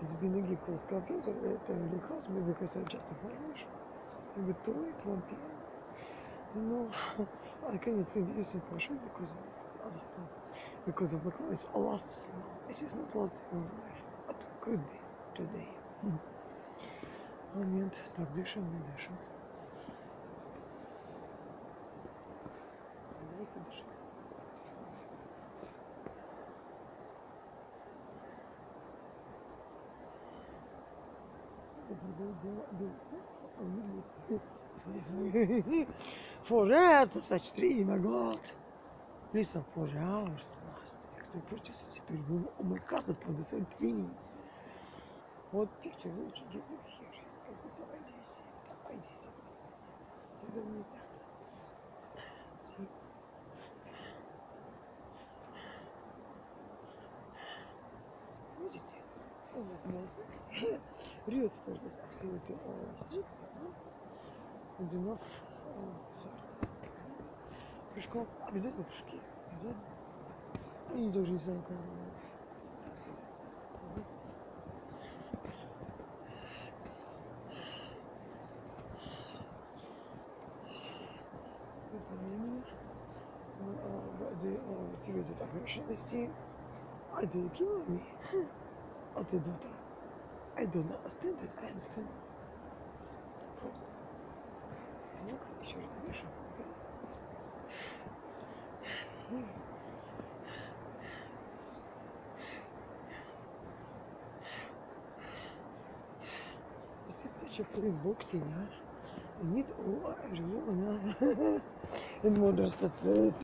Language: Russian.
две ноги close computer, это because because I just information. We do it one PM. No, I cannot send this information because of this other stuff. Because of the it's last signal. This is not last information. But could be today. Момент. Так, дышим, не дышим. Forest such tree, my God. Listen, for hours must. Except purchase it to remove all my custard for the same things. What picture which you give it here? Давай здесь. Давай здесь. Это не так. Видите? У нас на сексе. Real sport is absolutely all strict. And do not Прыжков. Обязательно прыжки. Обязательно. И не должен знать, как называется. Так, всё. Мгм. Выполнение. Ну, а, the, uh, activated aggressiveness. I didn't kill me. А. I don't understand it. I understand. Ну-ка, еще раз дышим. Such a plain boxing, huh? You need all everyone, huh? In modern society.